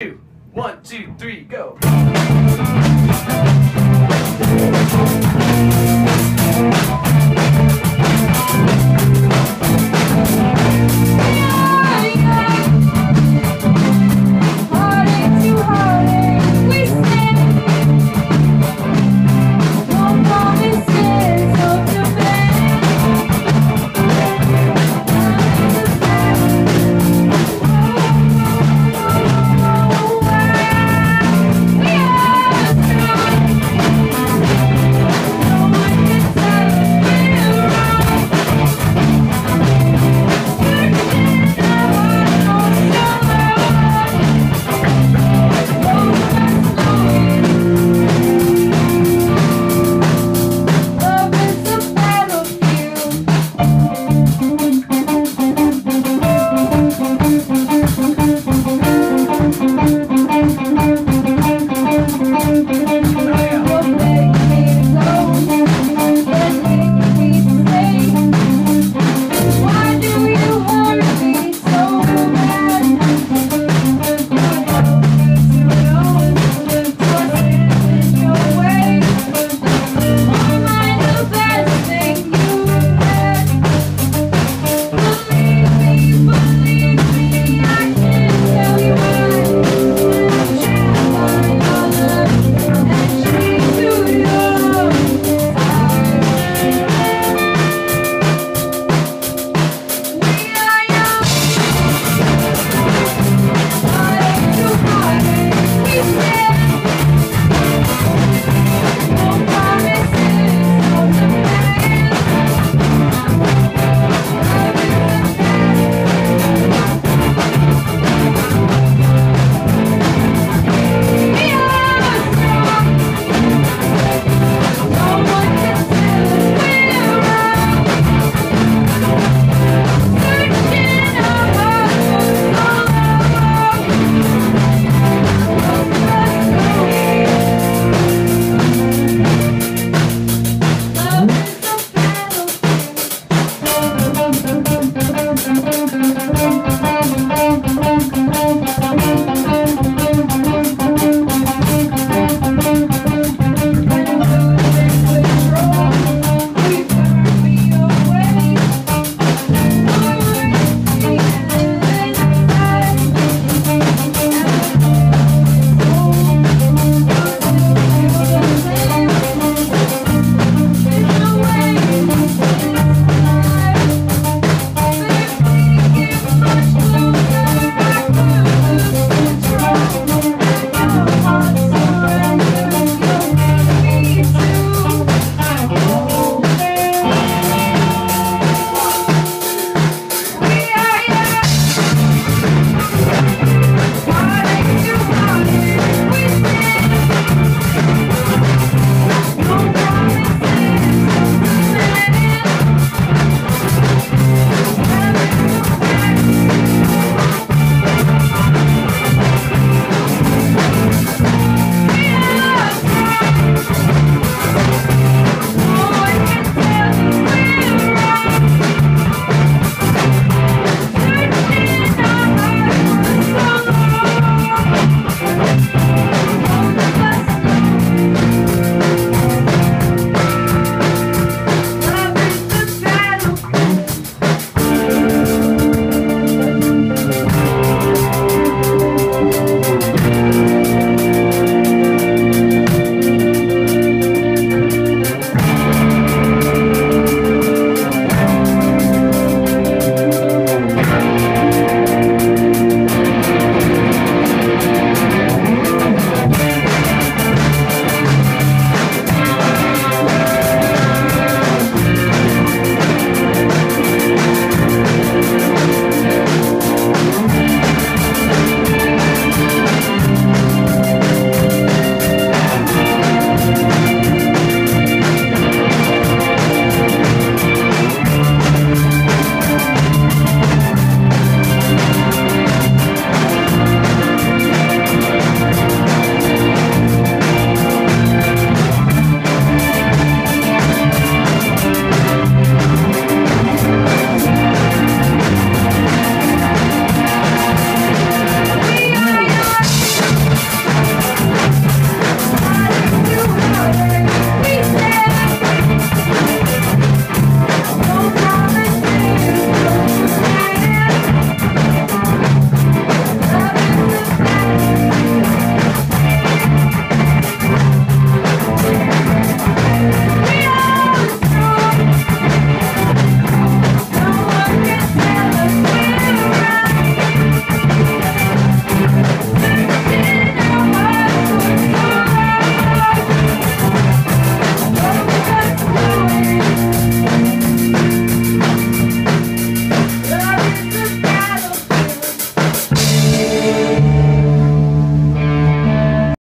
two, one, two, three, go.